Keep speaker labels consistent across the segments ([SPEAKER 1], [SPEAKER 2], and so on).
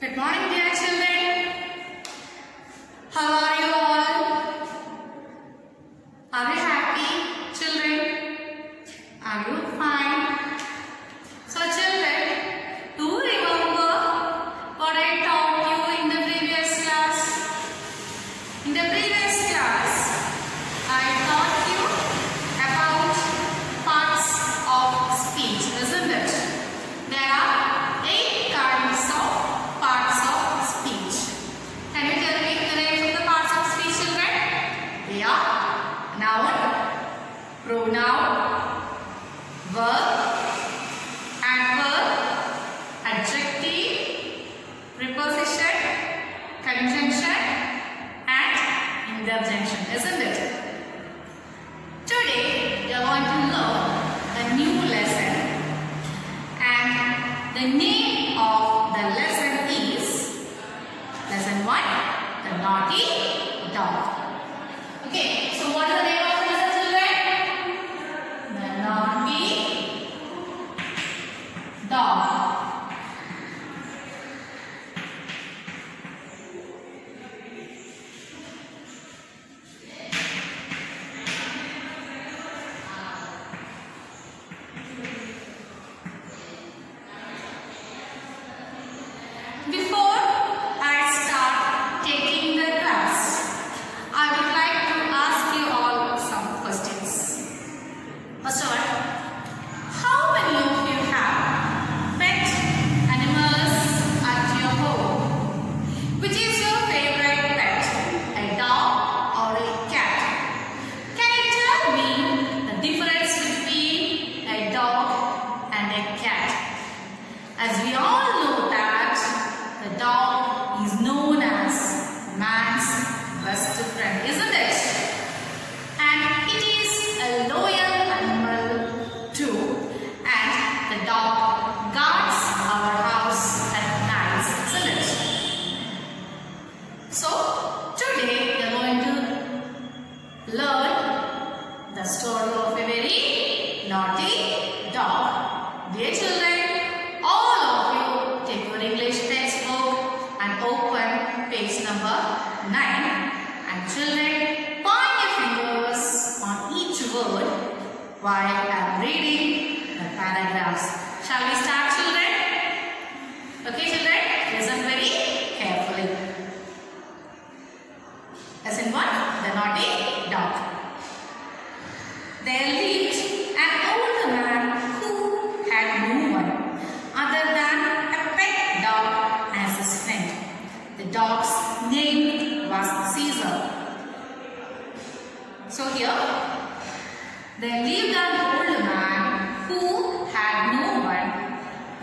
[SPEAKER 1] Good morning, The name of the lesson is Lesson 1 The Naughty Dog. Okay, so what are they?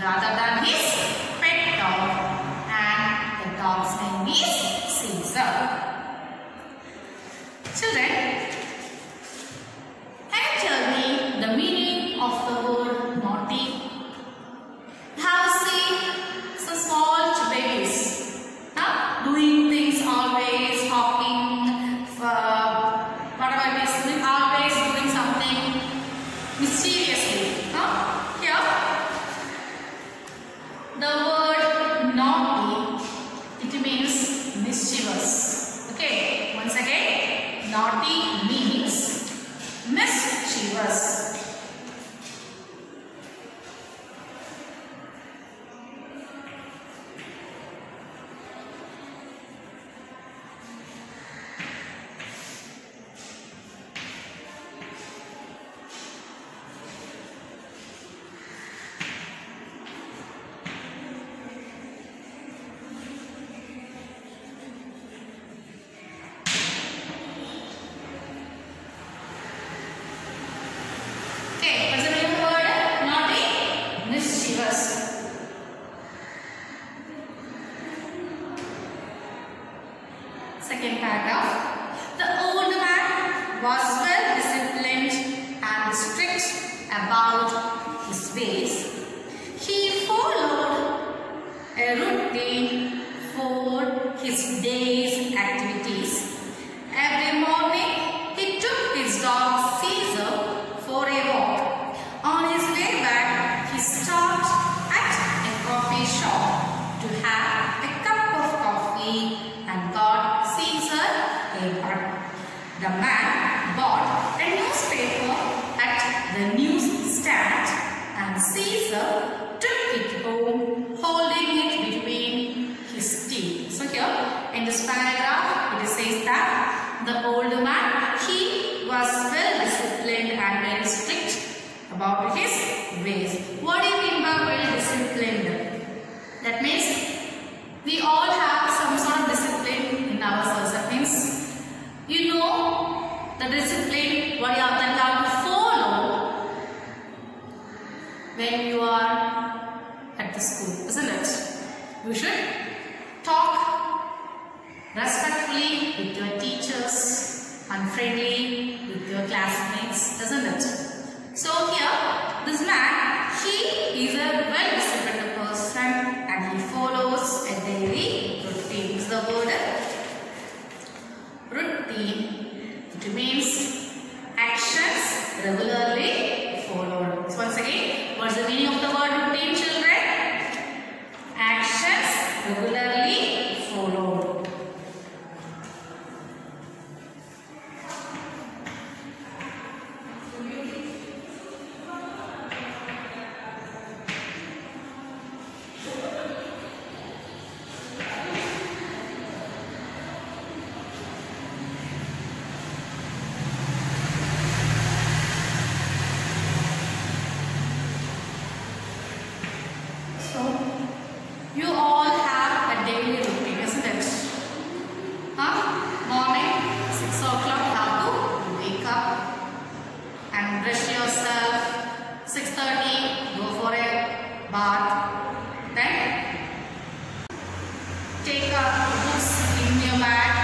[SPEAKER 1] data The old man was well disciplined and strict about his ways. He followed a routine for his days Caesar follows a daily routine. The word routine? It means 6.30, go for a bath. Then take a books in your bag,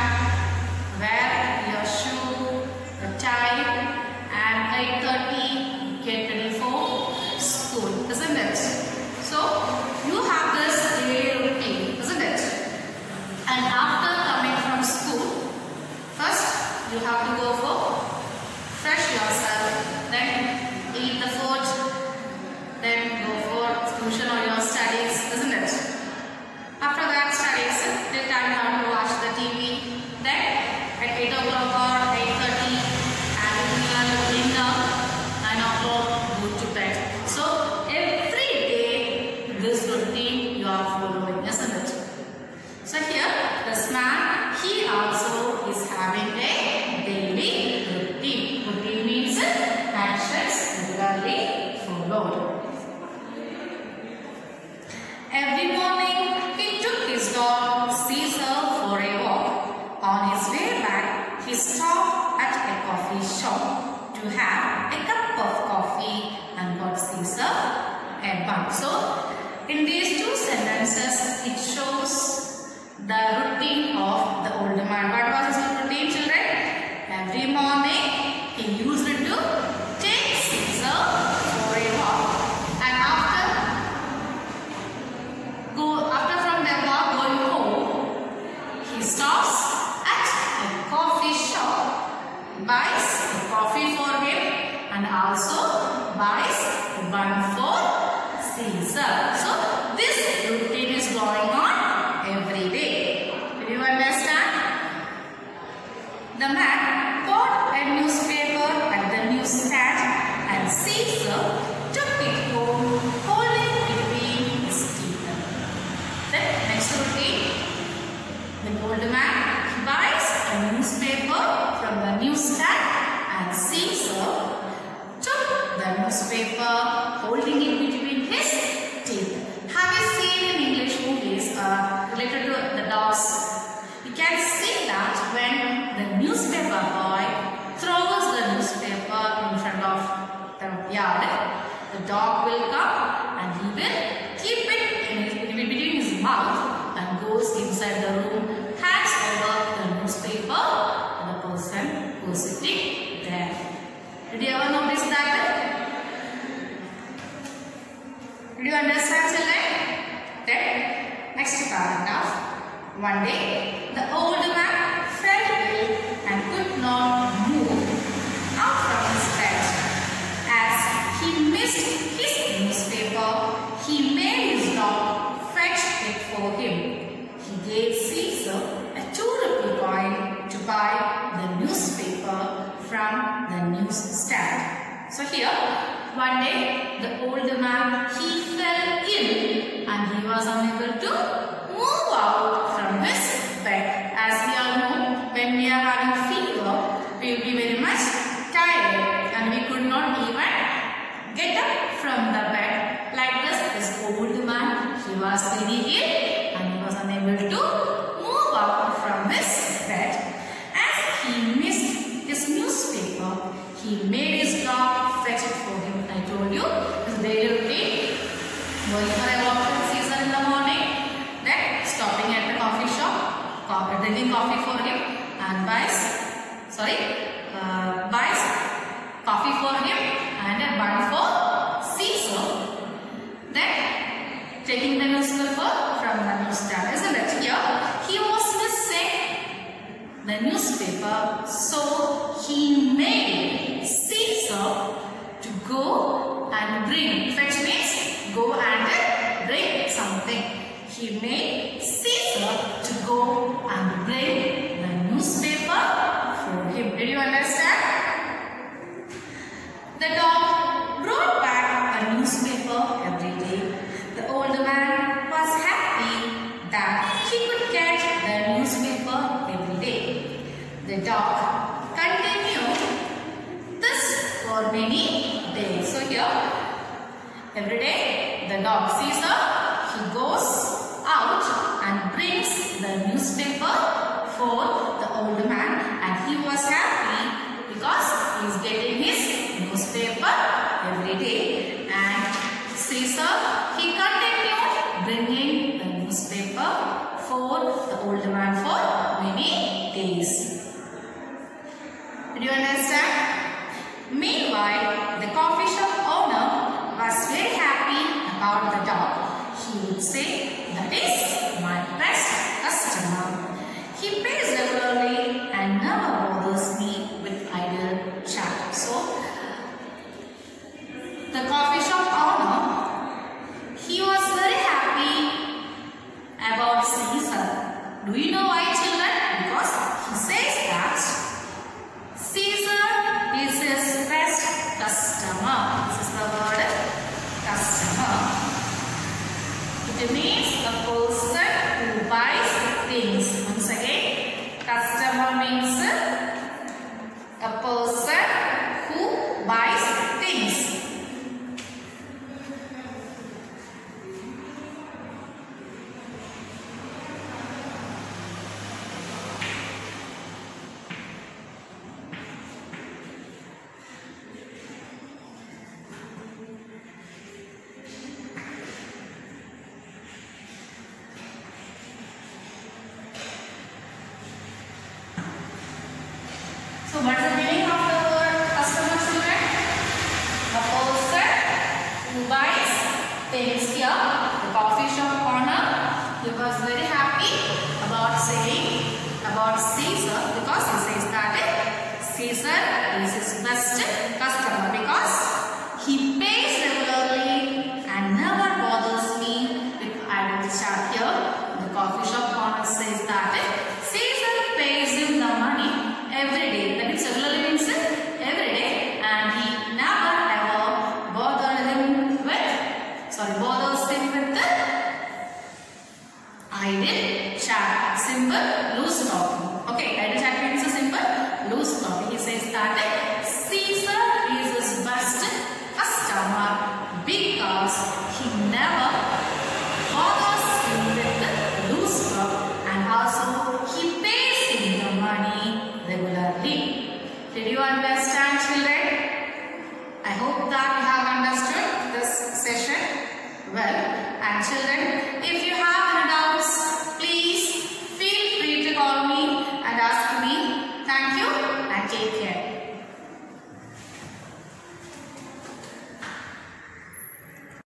[SPEAKER 1] wear your shoe, your tie and 8.30 get ready for school, isn't it? So you have this daily routine, isn't it? And after coming from school, first you have to go for fresh yourself, then Stand we to watch the TV. Then at 8 o'clock or 8.30 and we are in the 9 o'clock go to bed. So every day this routine you are following, isn't it? So here this man, he also is having So So this routine is going on every day. Do you understand? The man bought a newspaper at the newsstand and Caesar took it home, holding it between his teeth. Then next routine, the old man buys a newspaper from the newsstand and Caesar took the newspaper, holding it. Between understand children? Then next paragraph. One day the old man fell ill and could not move out from his bed. As he missed his newspaper, he made his dog fetch it for him. He gave Caesar a two rupee coin to buy the newspaper from the newsstand. So here one day, the old man, he fell ill and he was unable to move out from his bed. As we all know, when we are having fever, we will be very much tired and we could not even get up from the bed. Like this, this old man, he was very ill. newspaper. So he made Caesar to go and bring. Fetch means go and bring something. He made the dog continued this for many days. So here, every day the dog Caesar, he goes out and brings the newspaper for the old man and he was happy because he is getting his newspaper every day and Caesar. So what